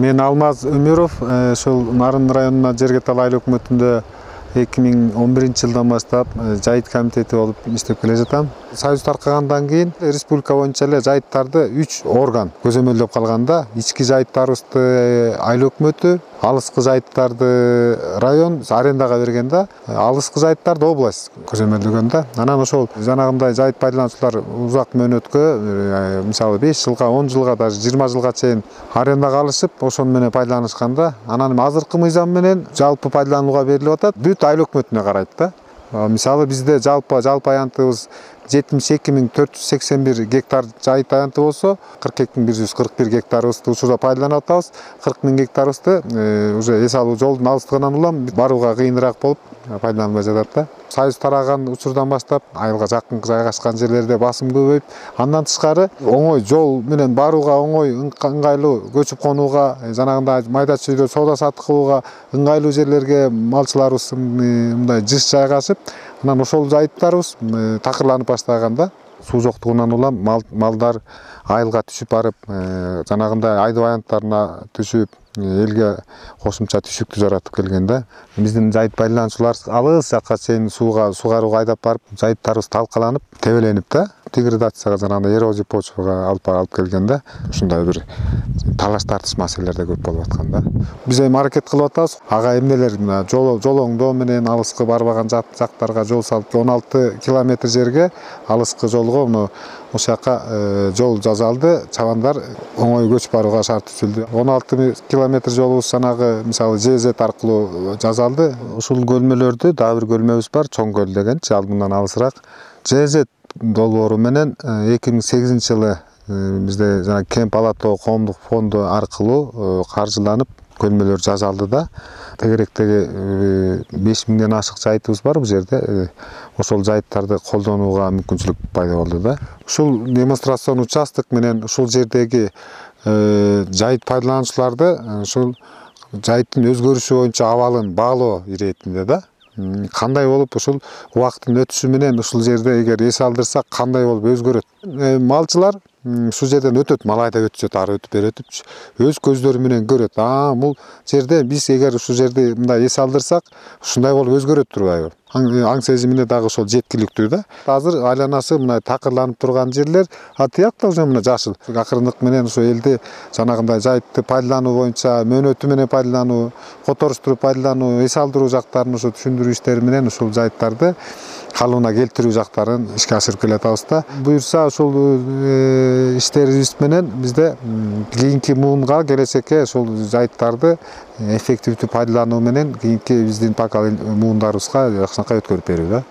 мен алмаз өмүров ушул нарын районуна жергетал айыл өкмөтүндө эки миң он биринчи жылдан баштап жайыт комитети болуп иштеп келе жатам. Союз таркагандан кийин республика боюнча эле жайыттарды үч орган көзөмөлдөп калган да ички жайыттарыбызды айыл өкмөтү алыскы жайыттарды район арендага берген да алыскы жайыттарды область көзөмөлдөгөн да. Анан ошол жанагындай жайыт пайдалануучулар узак мөөнөткө мисалы беш жылга он жылга даже жыйырма жылга чейин арендага алышып ошону менен пайдаланышкан да. Анан азыркы мыйзам менен жалпы пайдаланууга берилип атат. Бүт айыл өкмөтүнө карайт да. Мисалы бизде жалпы жалпы аянтыбыз жетимиш эки миң төрт жүз сексен бир гектар жайыт аянты болсо кырк эки миң бир жүз кырк бир гектарыбызды учурда пайдаланып атабыз кырк миң гектарыбызды уже эс алуу жолдун алыстыгынан улам барууга кыйыныраак болуп пайдаланылбай жатат да. Союз тараган учурдан баштап айылга жакын жайгашкан жерлерде басым көбөйүп андан тышкары оңой жол менен барууга оңой ыңгайлуу көчүп конууга жанагындай майда чүйдө соода саттык кылууга ыңгайлуу жерлерге малчыларыбыз мындай жыш жайгашып анан ошол жайыттарыбыз такырланып баштаган да суу жоктугунан улам малдар айылга түшүп барып жанагындай айдоо аянттарына түшүп элге кошумча түшүктү жаратып келген да биздин жайыт пайдалануучулар алыс жакка чейин сууга сугарууга айдап барып жайыттарыбыз талкаланып тебеленип да деградацияга жанагындай эрозия почвага алып алып келген да ушундай бир талаш тартыш маселелер да көп болуп аткан да. Биз эми аракет кылып атабыз ага эмнелер мына жол оңдоо менен алыскы барбаган жактарга жол салып он алты километр жерге алыскы жолго мына ошол жака жол жасалды чабандар оңой көчүп барууга шарт түзүлдү. Он алты километр жолубуз жанагы мисалы жз аркылуу жасалды ушул көлмөлөрдү дагы бир көлмөбүз бар чоң көл дегенчи ал мындан алысыраак. Жз долбоору менен эки миң сегизинчи жылы бизде жанагы кемп ала тоо коомдук фонду аркылуу каржыланып көлмөлөр жасалды да. Тегеректеги беш миңден ашык жайытыбыз бар бул жерде. Ошол жайыттарды колдонууга мүмкүнчүлүк пайда болду да. Ушул демонстрацион участок менен ушул жердеги жайыт пайдалануучуларды ушул жайыттын өзгөрүшү боюнча абалын баалоо иретинде да. Кандай болуп ушул убакыттын өтүшү менен ушул жерде эгер эс алдырсак кандай болуп өзгөрөт? Малчылар ушул жерден өтөт мал айдап өтүшөт ары өтүп бери өтүп өз көздөрү менен көрөт. А бул жерде биз эгер ушул жерди мындай эс алдырсак ушундай болуп өзгөрөт турбайбы аң сезимине дагы ошол жеткиликтүү да. Азыр айланасы мындай такырланып турган жерлер а тиякта уже мына жашыл. Акырындык менен ушу элди жанагындай жайытты пайдалануу боюнча мөөнөтү менен пайдалануу которуштуруп пайдалануу эс алдыруу жактарын ушу түшүндүрүү иштери менен ушул жайыттарды калыбына келтирүү жактарын ишке ашырып келатабыз да. Буюрса ушул иштерибиз менен бизде кийинки муунга келечекке ушул жайыттарды эффективдүү пайдалануу менен кийинки биздин пока муундарыбызга жакшынакай өткөрүп берүү да